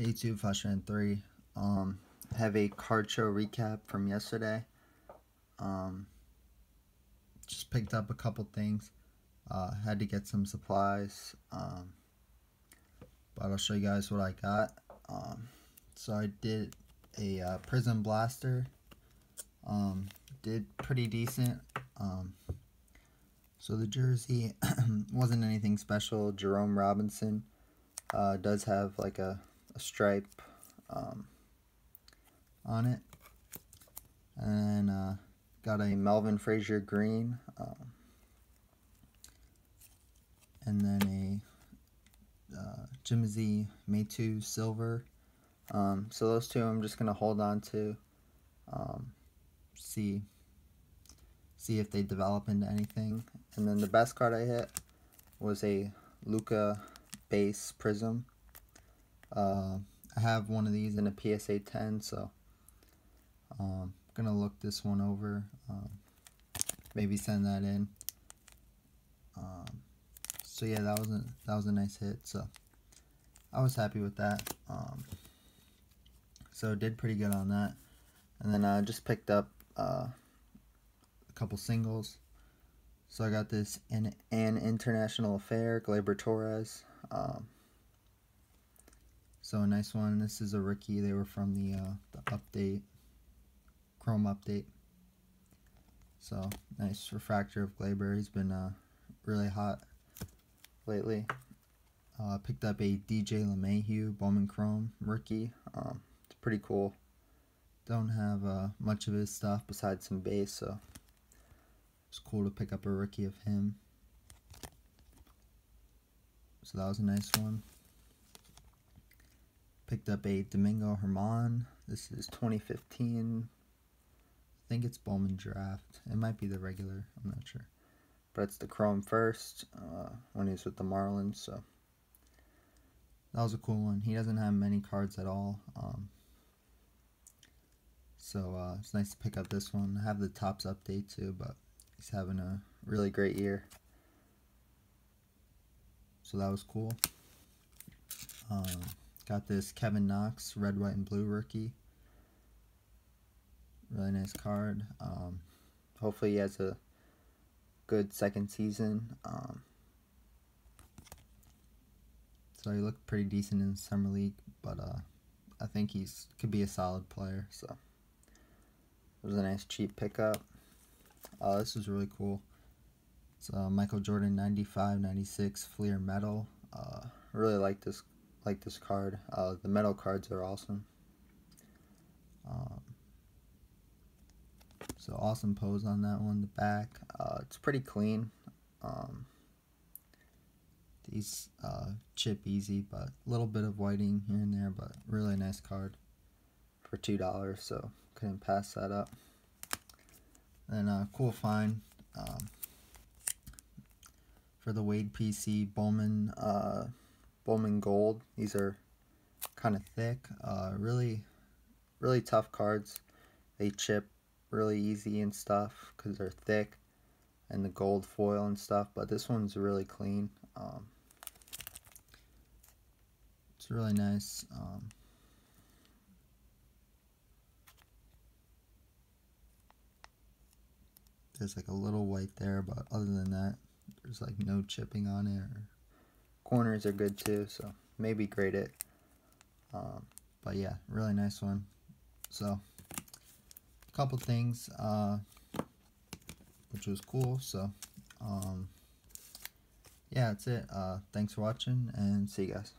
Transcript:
YouTube Flashman 3. Um, have a card show recap from yesterday. Um, just picked up a couple things. Uh, had to get some supplies. Um, but I'll show you guys what I got. Um, so I did a uh, Prizm Blaster. Um, did pretty decent. Um, so the jersey wasn't anything special. Jerome Robinson uh, does have like a a stripe um, on it. And uh, got a Melvin Frazier green. Um, and then a uh, Jimmy Maytu silver. Um, so those two I'm just going to hold on to. Um, see see if they develop into anything. And then the best card I hit was a Luka base Prizm. Uh, I have one of these in a PSA 10, so um, I'm gonna look this one over. Um, maybe send that in. Um, so yeah, that was a that was a nice hit. So I was happy with that. Um, so did pretty good on that. And then I just picked up uh, a couple singles. So I got this in an international affair, Gleyber Torres. Um, so a nice one. This is a rookie. They were from the uh, the update, Chrome update. So nice refractor of Gleyber. He's been uh, really hot lately. Uh, picked up a DJ LeMahieu Bowman Chrome rookie. Um, it's pretty cool. Don't have uh, much of his stuff besides some base, so it's cool to pick up a rookie of him. So that was a nice one. Picked up a Domingo Germán. This is 2015. I think it's Bowman Draft. It might be the regular. I'm not sure. But it's the Chrome first uh, when he's with the Marlins. So that was a cool one. He doesn't have many cards at all. Um, so uh, it's nice to pick up this one. I have the Topps update too, but he's having a really great year. So that was cool. Um, Got this Kevin Knox red, white, and blue rookie. Really nice card. Um, hopefully he has a good second season. Um, so he looked pretty decent in the summer league, but uh, I think he's could be a solid player. So it was a nice cheap pickup. Uh, this was really cool. It's uh, Michael Jordan 95, 96 Fleer Metal. Uh, really like this like this card. Uh, the metal cards are awesome. Um, so awesome pose on that one. The back, uh, it's pretty clean. Um, these uh, chip easy, but a little bit of whiting here and there, but really nice card for two dollars. So couldn't pass that up. And uh, cool find um, for the Wade PC Bowman. Bowman Gold. These are kind of thick. Uh, really, really tough cards. They chip really easy and stuff because they're thick and the gold foil and stuff. But this one's really clean. Um, it's really nice. Um, there's like a little white there, but other than that, there's like no chipping on it or Corners are good too, so maybe grade it. Um, but yeah, really nice one. So, a couple things, uh, which was cool. So, um, yeah, that's it. Uh, thanks for watching, and see you guys.